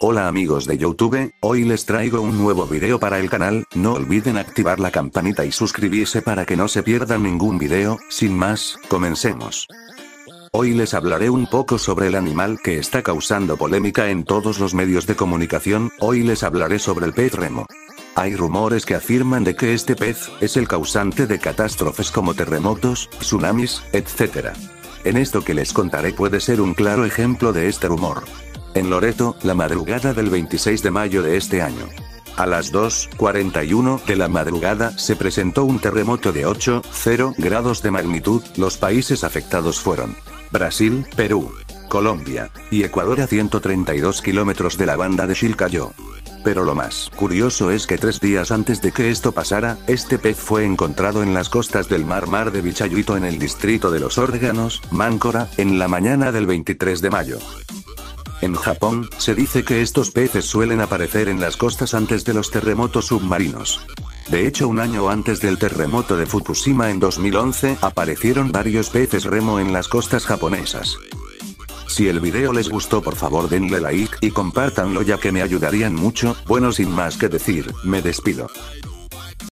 Hola amigos de Youtube, hoy les traigo un nuevo video para el canal, no olviden activar la campanita y suscribirse para que no se pierdan ningún video, sin más, comencemos. Hoy les hablaré un poco sobre el animal que está causando polémica en todos los medios de comunicación, hoy les hablaré sobre el pez remo. Hay rumores que afirman de que este pez es el causante de catástrofes como terremotos, tsunamis, etc. En esto que les contaré puede ser un claro ejemplo de este rumor. En Loreto, la madrugada del 26 de mayo de este año. A las 2.41 de la madrugada se presentó un terremoto de 8,0 grados de magnitud, los países afectados fueron Brasil, Perú, Colombia, y Ecuador a 132 kilómetros de la banda de Chilcayó. Pero lo más curioso es que tres días antes de que esto pasara, este pez fue encontrado en las costas del mar Mar de Bichayuito en el distrito de los órganos, Máncora, en la mañana del 23 de mayo. En Japón, se dice que estos peces suelen aparecer en las costas antes de los terremotos submarinos. De hecho, un año antes del terremoto de Fukushima en 2011, aparecieron varios peces remo en las costas japonesas. Si el video les gustó por favor denle like y compártanlo ya que me ayudarían mucho, bueno sin más que decir, me despido.